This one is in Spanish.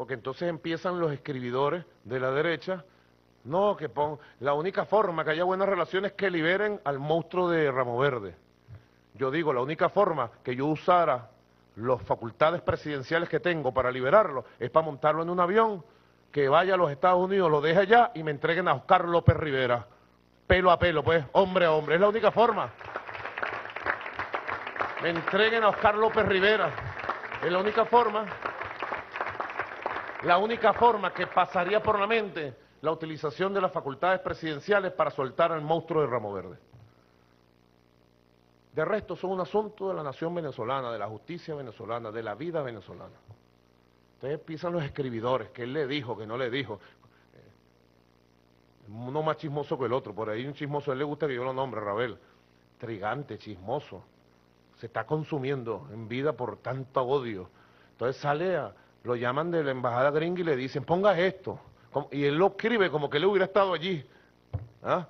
porque entonces empiezan los escribidores de la derecha, no, que pon, la única forma que haya buenas relaciones es que liberen al monstruo de Ramo Verde. Yo digo, la única forma que yo usara las facultades presidenciales que tengo para liberarlo es para montarlo en un avión, que vaya a los Estados Unidos, lo deje allá y me entreguen a Oscar López Rivera, pelo a pelo, pues, hombre a hombre, es la única forma. Me entreguen a Oscar López Rivera, es la única forma, la única forma que pasaría por la mente la utilización de las facultades presidenciales para soltar al monstruo de Ramo Verde. De resto, son un asunto de la nación venezolana, de la justicia venezolana, de la vida venezolana. Entonces empiezan los escribidores, que él le dijo, que no le dijo. Uno más chismoso que el otro, por ahí un chismoso, a él le gusta que yo lo nombre, Rabel. Trigante, chismoso. Se está consumiendo en vida por tanto odio. Entonces sale, a, lo llaman de la embajada gringa y le dicen, ponga esto. Y él lo escribe como que él hubiera estado allí. ¿Ah?